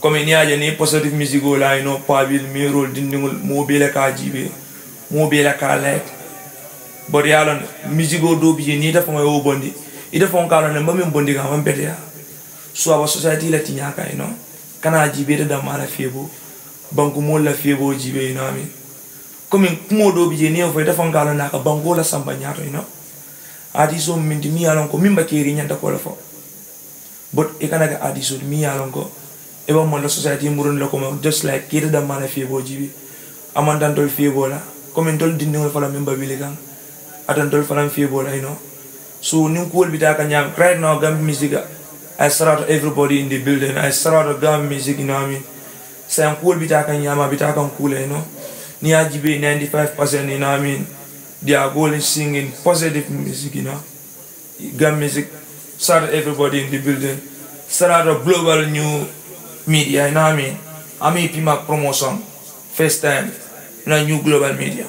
comme ni aje ni positive music o lay no pabil mi rol dindingol mobile ka jibe mobile ka lek bor yalon music o do bi ni dafa ngoy bondi. Ida fon ka lon mami bondi ga man bete ya so aba society la ti nyaka ino kana jibe da mala febo banku mo la febo jibe ino ami comme kumo do bi ni fo ida fon ka lon na ka banko la samba nyato ino adi so min mi yalon ko mimba keri nyanda ko la fo bot e kana ga adi so mi yalon ko eba mo la society murun la kuma just like kira da mana fiebo jibi. Aman dan tol fiebo la comme dindi ngol fala memba bili kan atan tol fala fiebo la you know. So ko bi ta kan yam right now gam music I start everybody in the building. I start gam music you know what I mean? Say am cool bi ta kan yama bi ta kan cool you know. Ni ajibe 95% you know what I mean? They are going singing positive music you know. Gam music start everybody in the building. Start a global new media, you know what I mean? I'm PMAC promotion, first time, a new global media.